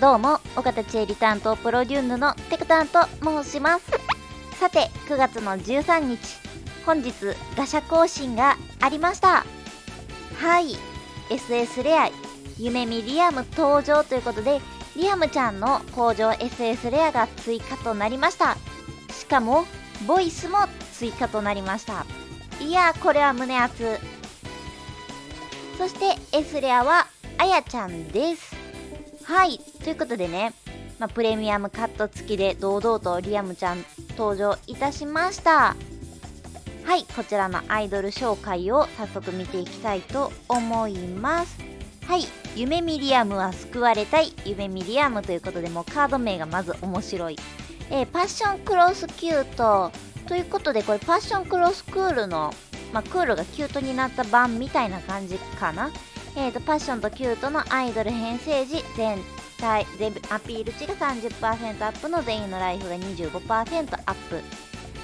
どうも岡田千恵里担当プロデューヌのテクタンと申します。さて9月の13日本日ガシャ更新がありました。はい SS レア夢見リアム登場ということでリアムちゃんの工場 SS レアが追加となりました。しかもボイスも追加となりました。いやこれは胸熱。そして S レアはあやちゃんです。はいということでね、まあ、プレミアムカット付きで堂々とリアムちゃん登場いたしました。はいこちらのアイドル紹介を早速見ていきたいと思います。はい夢ミリアムは救われたい夢ミリアムということでもうカード名がまず面白い。えー、パッションクロスキュート。ということでこれパッションクロスクールの、まあ、クールがキュートになった版みたいな感じかな。えーと、パッションとキュートのアイドル編成時全体全アピール値が30%アップの全員のライフが25%アップ。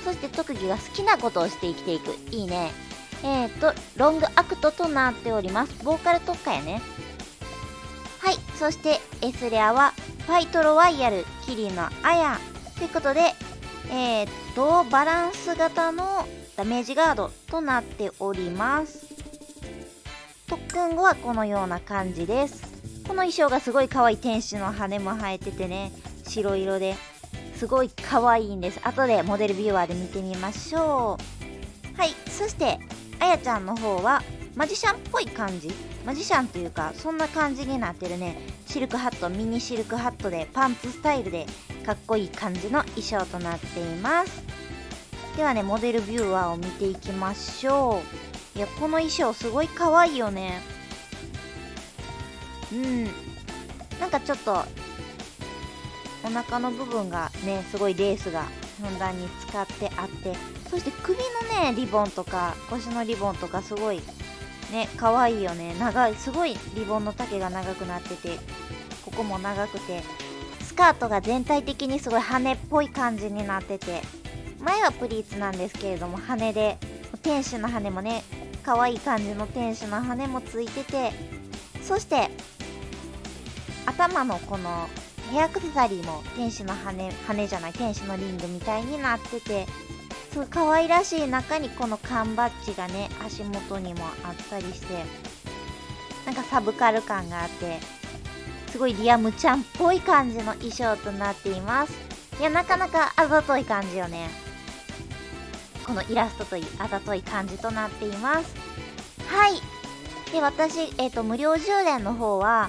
そして特技が好きなことをして生きていくいいね。えーとロングアクトとなっております。ボーカル特化やね。はい。そして S レアはファイトロワイヤル桐野アヤということでえーとバランス型のダメージガードとなっております。特訓後はこのような感じです。この衣装がすごい可愛い天使の羽も生えててね白色ですごい可愛いんです。後でモデルビューアーで見てみましょう。はいそしてあやちゃんの方はマジシャンっぽい感じ。マジシャンというかそんな感じになってるね。シルクハットミニシルクハットでパンツスタイルでかっこいい感じの衣装となっています。ではねモデルビューアーを見ていきましょう。いやこの衣装すごい可愛いよね。うん。なんかちょっとお腹の部分がねすごいレースがふんだんに使ってあってそして首のねリボンとか腰のリボンとかすごいね可愛いよね。長いすごいリボンの丈が長くなっててここも長くてスカートが全体的にすごい羽っぽい感じになってて前はプリーツなんですけれども羽で天使の羽もね可愛い感じの天使の羽もついててそして頭のこのヘアアクセサリーも天使の羽羽じゃない天使のリングみたいになっててすごい可愛らしい中にこの缶バッジがね足元にもあったりしてなんかサブカル感があってすごいリアムちゃんっぽい感じの衣装となっています。いやなかなかあざとい感じよね。このイラストといいあざとい感じとなっています。はい。で私、えっ、ー、と無料充電の方は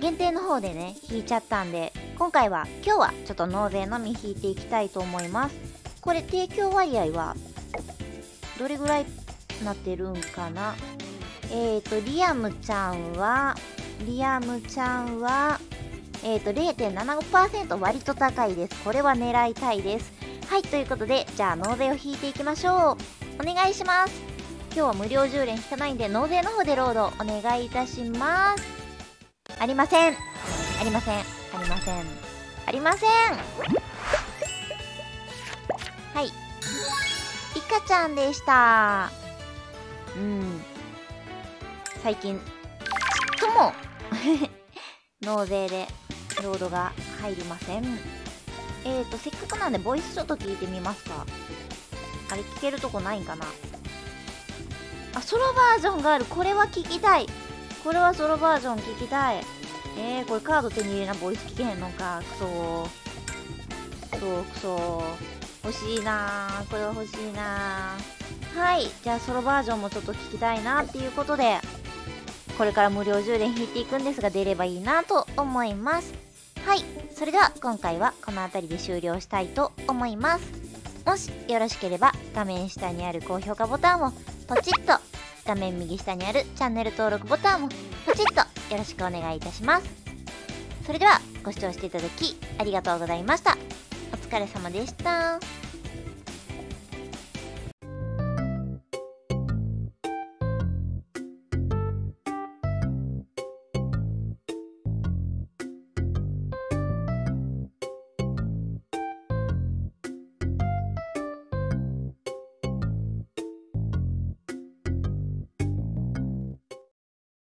限定の方でね引いちゃったんで今回は今日はちょっと納税のみ引いていきたいと思います。これ提供割合はどれぐらいなってるんかな？えっ、ー、とリアムちゃんはリアムちゃんはえっ、ー、と0.75%割と高いです。これは狙いたいです。はいということでじゃあ納税を引いていきましょう。お願いします。今日は無料10連引かないんで納税の方でロードお願いいたします。ありません。ありません。ありません。ありません。はい。イカちゃんでした。うん。最近ちっとも。納税でロードが入りません。えーと、せっかくなんでボイスちょっと聞いてみますか。あれ聞けるとこないんかなあ、ソロバージョンがある。これは聞きたい。これはソロバージョン聞きたい。えー、これカード手に入れな、ボイス聞けへんのか。くそー。くそーくそー欲しいなーこれは欲しいなーはい。じゃあソロバージョンもちょっと聞きたいなっていうことで、これから無料充電引いていくんですが、出ればいいなと思います。はい、それでは今回はこの辺りで終了したいと思います。もしよろしければ画面下にある高評価ボタンをポチッと画面右下にあるチャンネル登録ボタンもポチッとよろしくお願いいたします。それではご視聴していただきありがとうございました。お疲れ様でした。